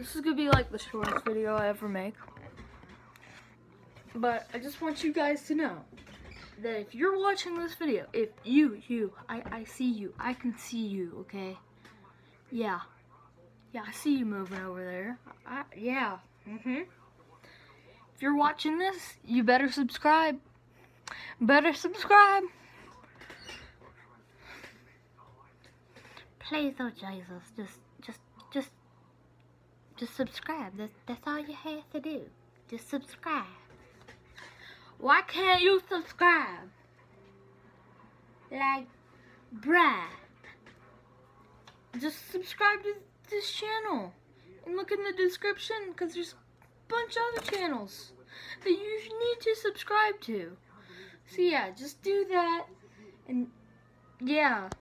This is gonna be like the shortest video I ever make. But I just want you guys to know that if you're watching this video, if you, you, I, I see you, I can see you, okay? Yeah. Yeah, I see you moving over there. I, yeah. Mm-hmm. If you're watching this, you better subscribe. Better subscribe. Please, oh Jesus, just, just, just, just subscribe. That's, that's all you have to do. Just subscribe. Why can't you subscribe? Like, bruh. Just subscribe to this channel. And look in the description, because there's a bunch of other channels that you need to subscribe to. So yeah, just do that. And yeah,